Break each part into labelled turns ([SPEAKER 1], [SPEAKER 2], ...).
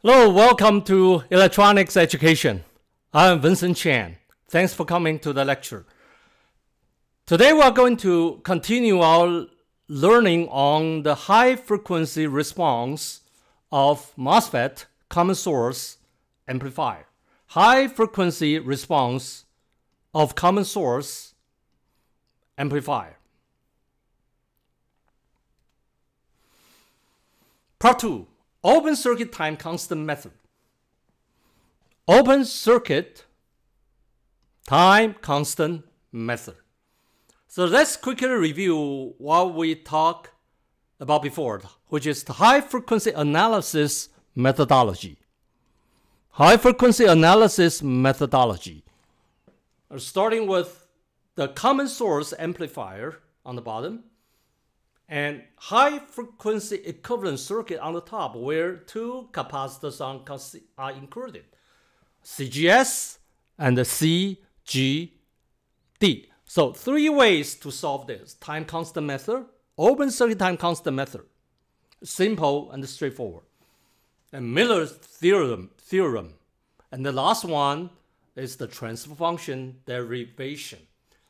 [SPEAKER 1] Hello, welcome to Electronics Education. I'm Vincent Chang. Thanks for coming to the lecture. Today we are going to continue our learning on the high frequency response of MOSFET common source amplifier. High frequency response of common source amplifier. Part 2 Open circuit time constant method. Open circuit time constant method. So let's quickly review what we talked about before, which is the high frequency analysis methodology. High frequency analysis methodology. Starting with the common source amplifier on the bottom and high frequency equivalent circuit on the top where two capacitors are included CGS and CGD. So three ways to solve this time constant method, open circuit time constant method, simple and straightforward, and Miller's theorem. theorem. And the last one is the transfer function derivation.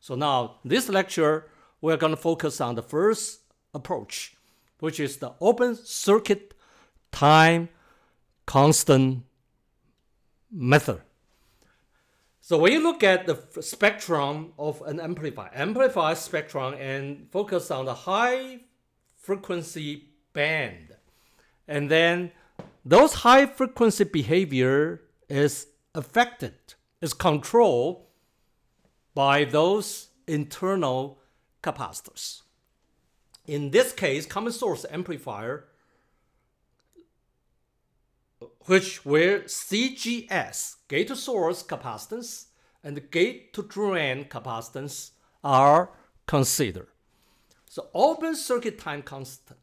[SPEAKER 1] So now this lecture, we're going to focus on the first approach, which is the open circuit time constant method. So when you look at the spectrum of an amplifier, amplifier spectrum and focus on the high frequency band, and then those high frequency behavior is affected, is controlled by those internal capacitors in this case, common source amplifier, which where CGS, gate to source capacitance, and gate to drain capacitance are considered. So open circuit time constant,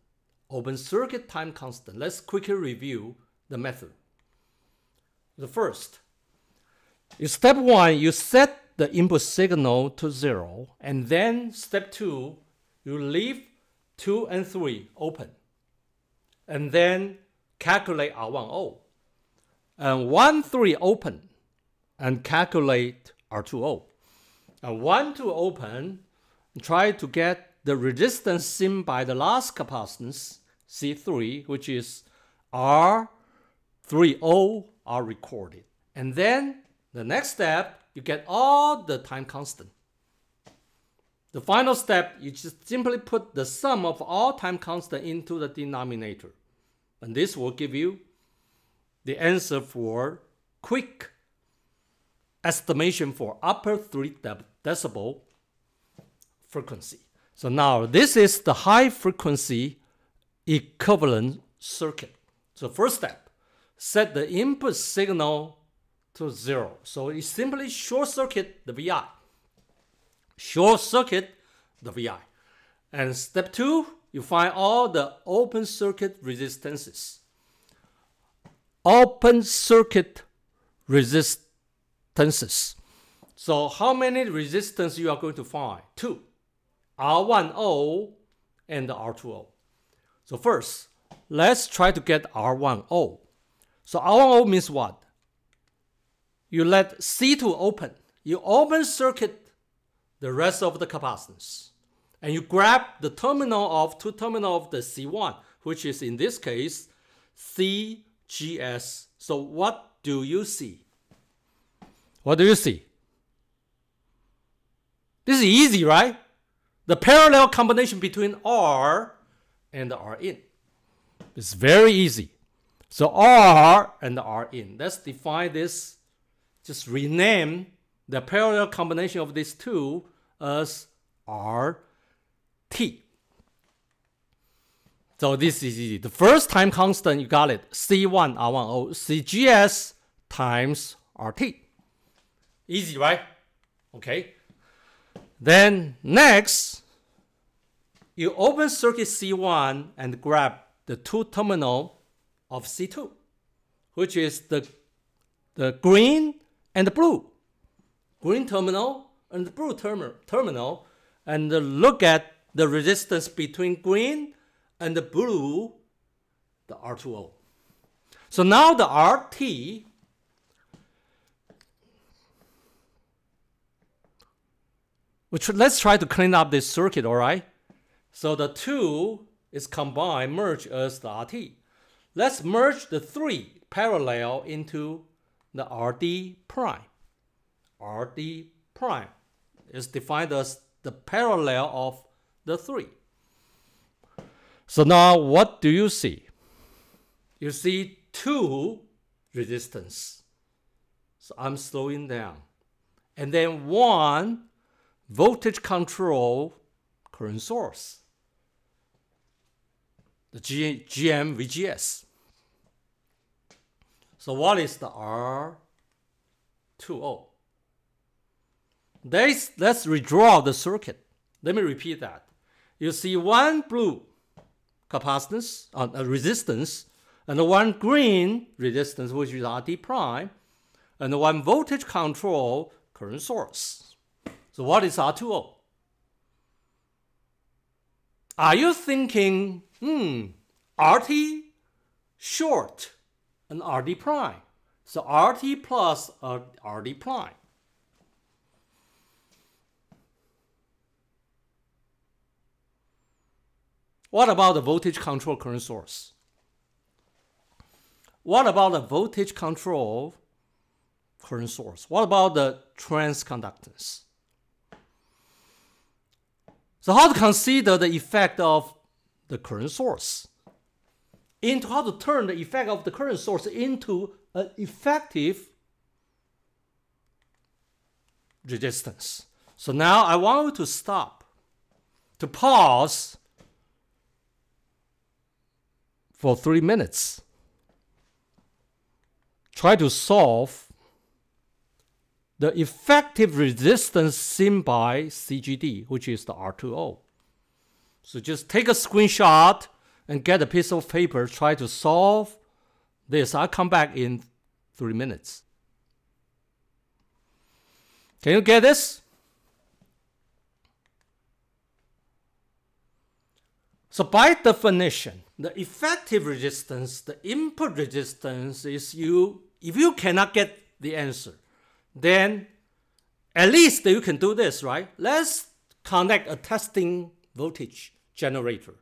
[SPEAKER 1] open circuit time constant. Let's quickly review the method. The first, in step one, you set the input signal to zero, and then step two, you leave 2 and 3 open. And then calculate R10. And 1, 3 open and calculate R20. And 1, 2 open, try to get the resistance seen by the last capacitance, C3, which is R30 are recorded. And then the next step, you get all the time constant. The final step, you just simply put the sum of all time constant into the denominator. And this will give you the answer for quick estimation for upper 3 decibel frequency. So now this is the high frequency equivalent circuit. So first step, set the input signal to zero. So you simply short circuit the VI short circuit the VI. And step two, you find all the open circuit resistances. Open circuit resistances. So how many resistance you are going to find? Two. R10 and R20. So first, let's try to get R10. So R10 means what? You let C2 open. You open circuit the rest of the capacitance. And you grab the terminal of two terminal of the C1, which is in this case CGS. So what do you see? What do you see? This is easy, right? The parallel combination between R and R in. It's very easy. So R and R in. Let's define this. Just rename the parallel combination of these two as RT. So this is easy. The first time constant, you got it. C1 R10 CGS times RT. Easy, right? Okay. Then next, you open circuit C1 and grab the two terminal of C2, which is the, the green and the blue green terminal and the blue term terminal and look at the resistance between green and the blue, the R20. So now the RT which let's try to clean up this circuit, all right? So the 2 is combined, merge as the RT. Let's merge the 3 parallel into the RD prime. RD prime is defined as the parallel of the 3. So now what do you see? You see two resistance. So I'm slowing down. And then one voltage control current source, the G GM VGS. So what is the R20? Let's, let's redraw the circuit. Let me repeat that. You see one blue capacitance, uh, resistance, and one green resistance, which is RD prime, and one voltage control current source. So what is R20? Are you thinking, hmm, RT short and RD prime? So RT plus RD prime. What about the voltage control current source? What about the voltage control current source? What about the transconductance? So how to consider the effect of the current source? Into how to turn the effect of the current source into an effective resistance. So now I want you to stop, to pause for three minutes. Try to solve the effective resistance seen by CGD, which is the R20. So just take a screenshot and get a piece of paper, try to solve this. I'll come back in three minutes. Can you get this? So by definition, the effective resistance, the input resistance is you, if you cannot get the answer, then at least you can do this, right? Let's connect a testing voltage generator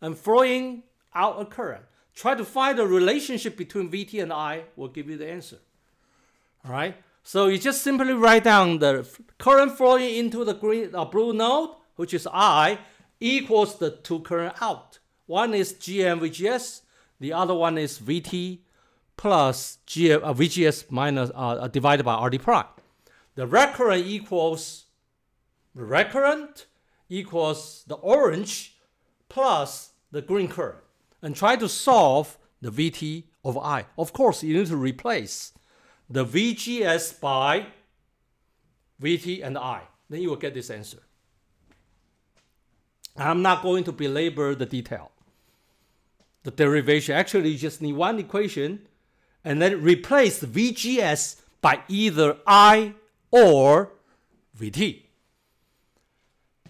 [SPEAKER 1] and flowing out a current. Try to find the relationship between VT and I will give you the answer. All right. So you just simply write down the current flowing into the green uh, blue node, which is I, equals the two current out. One is GMVGS, the other one is VT plus GM, uh, VGS minus uh, uh, divided by RD prime. The recurrent equals the recurrent equals the orange plus the green current. And try to solve the VT of I. Of course, you need to replace the VGS by VT and I. Then you will get this answer. I'm not going to belabor the detail. The derivation, actually you just need one equation and then replace VGS by either I or VT.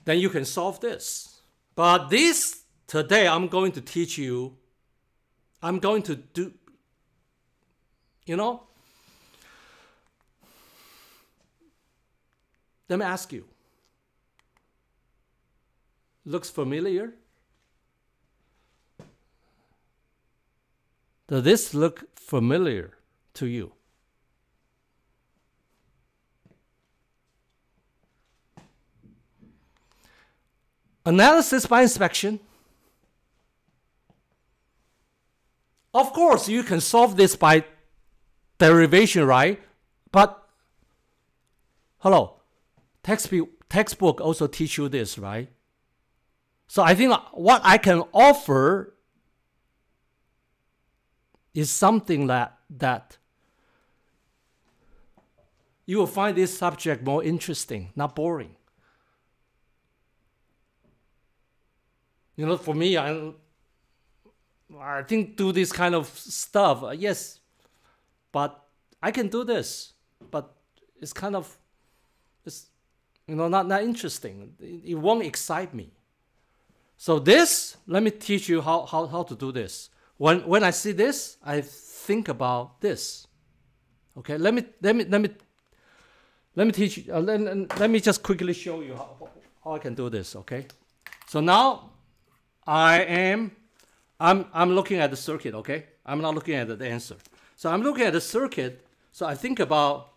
[SPEAKER 1] Then you can solve this. But this, today I'm going to teach you, I'm going to do, you know, let me ask you, looks familiar? Does this look familiar to you? Analysis by inspection. Of course, you can solve this by derivation, right? But, hello, textbook, textbook also teach you this, right? So I think what I can offer is something that that you will find this subject more interesting, not boring. You know, for me, I I think do this kind of stuff. Uh, yes, but I can do this, but it's kind of it's you know not not interesting. It, it won't excite me. So this, let me teach you how, how, how to do this. When when I see this, I think about this. Okay, let me let me let me let me teach you. Uh, let, let me just quickly show you how, how I can do this. Okay, so now I am I'm I'm looking at the circuit. Okay, I'm not looking at the answer. So I'm looking at the circuit. So I think about.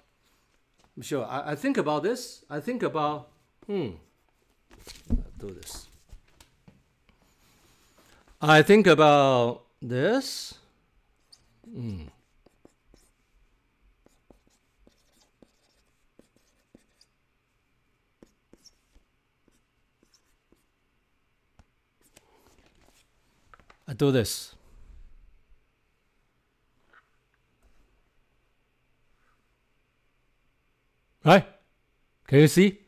[SPEAKER 1] I'm sure I, I think about this. I think about hmm. Do this. I think about this. Hmm. I do this. Right? Can you see?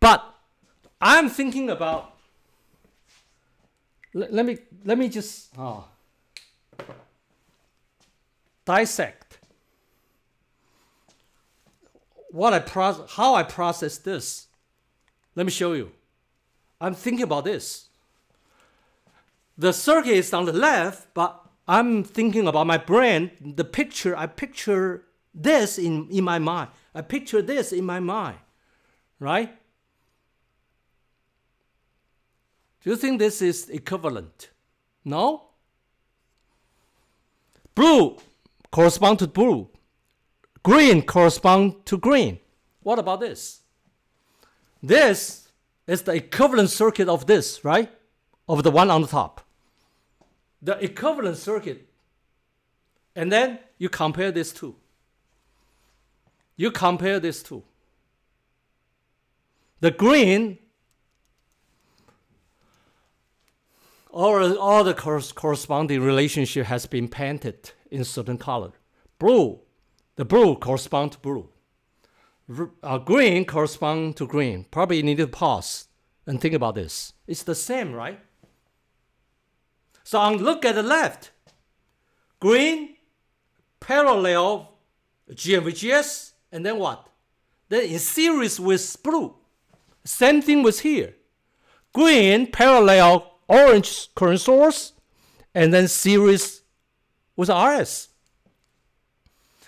[SPEAKER 1] But I'm thinking about let, let me let me just oh, dissect what I process how I process this. Let me show you. I'm thinking about this. The circuit is on the left, but I'm thinking about my brain, the picture, I picture this in, in my mind. I picture this in my mind, right? Do you think this is equivalent? No? Blue correspond to blue. Green correspond to green. What about this? This is the equivalent circuit of this, right? Of the one on the top. The equivalent circuit. And then you compare these two. You compare these two. The green, all, all the corresponding relationship has been painted in certain color. Blue, the blue correspond to blue uh, green correspond to green. Probably you need to pause and think about this. It's the same, right? So on look at the left, green parallel GMVGS, and then what? Then in series with blue. Same thing was here. Green parallel orange current source, and then series with RS.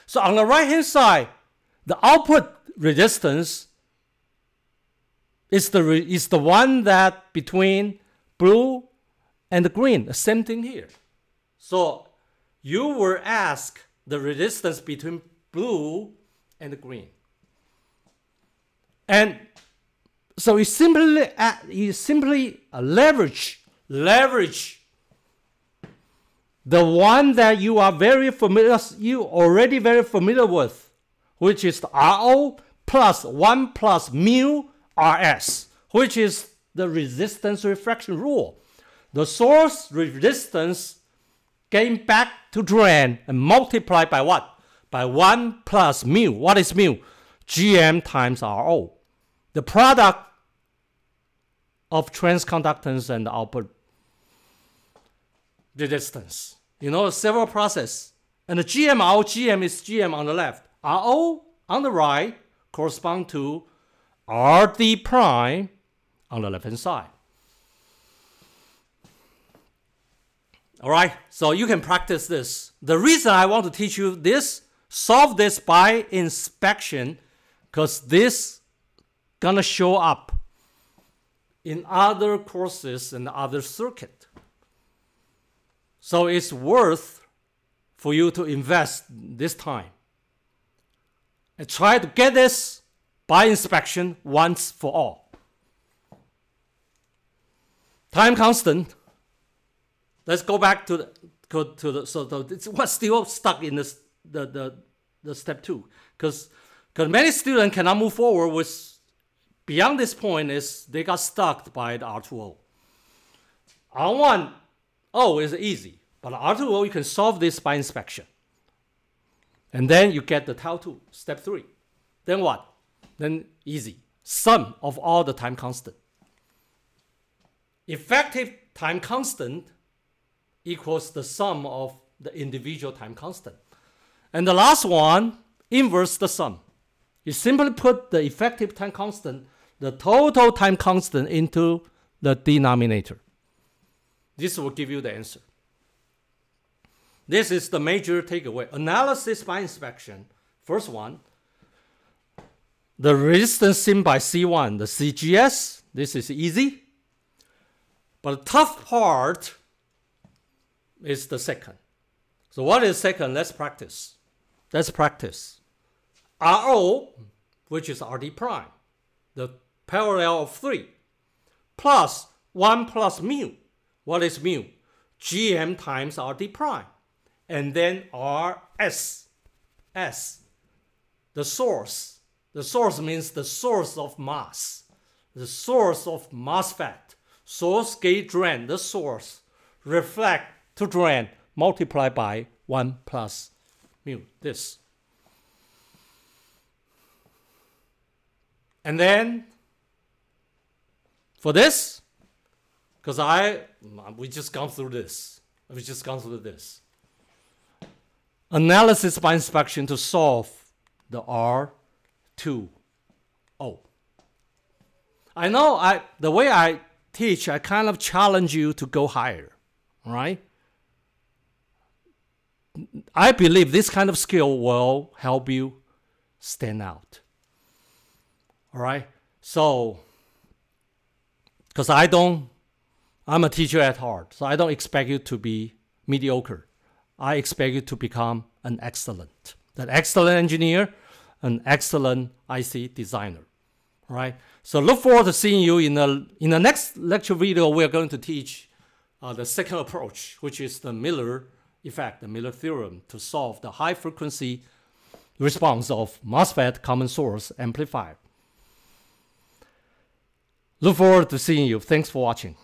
[SPEAKER 1] So on the right hand side, the output resistance is the, is the one that between blue and green. The same thing here. So you will ask the resistance between blue and green. And so you simply uh, you simply leverage leverage the one that you are very familiar you already very familiar with, which is RO plus 1 plus mu Rs, which is the resistance reflection rule. The source resistance came back to drain and multiplied by what? By 1 plus mu. What is mu? Gm times Ro. The product of transconductance and output resistance. You know, several process. And the GM, Ro, GM is GM on the left. Ro on the right correspond to RD prime on the left hand side. All right, so you can practice this. The reason I want to teach you this, solve this by inspection, because this gonna show up in other courses and other circuit. So it's worth for you to invest this time and try to get this by inspection once for all. Time constant. Let's go back to the to, the so the, it's what's still stuck in this the the, the step two because because many students cannot move forward with beyond this point is they got stuck by the R2O. R1 Oh, o is easy, but R2O you can solve this by inspection. And then you get the tau 2, step 3. Then what? Then easy. Sum of all the time constant. Effective time constant equals the sum of the individual time constant. And the last one, inverse the sum. You simply put the effective time constant, the total time constant into the denominator. This will give you the answer. This is the major takeaway. Analysis by inspection. First one, the resistance seen by C1, the CGS, this is easy. But the tough part is the second. So what is second? Let's practice. Let's practice. RO, which is RD prime, the parallel of 3, plus 1 plus mu. What is mu? GM times RD prime. And then RS, S, the source. The source means the source of MOS, the source of MOSFET. Source gate drain, the source, reflect to drain, multiply by 1 plus mu, this. And then for this, because I we just gone through this. We just gone through this. Analysis by inspection to solve the R2O. I know I the way I teach, I kind of challenge you to go higher. Right? I believe this kind of skill will help you stand out. All right? So because I don't, I'm a teacher at heart, so I don't expect you to be mediocre. I expect you to become an excellent, an excellent engineer, an excellent IC designer. All right. So look forward to seeing you in the in the next lecture video. We're going to teach uh, the second approach, which is the Miller effect, the Miller theorem, to solve the high frequency response of MOSFET common source amplifier. Look forward to seeing you. Thanks for watching.